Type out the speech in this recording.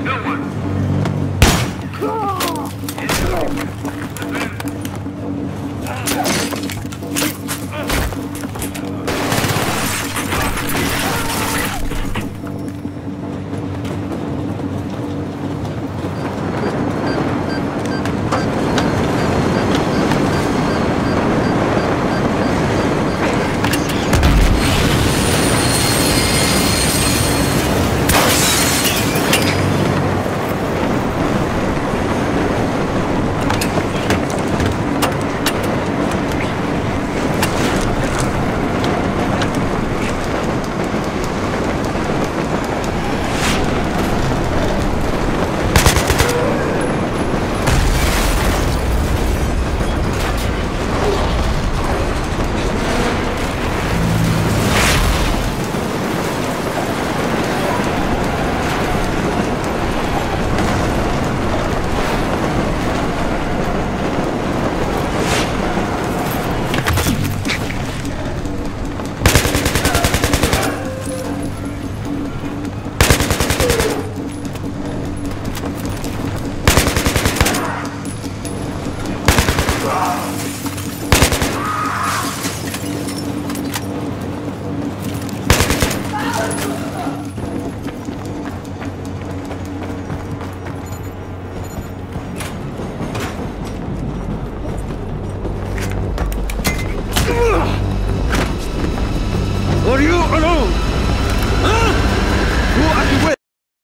No one. For you alone?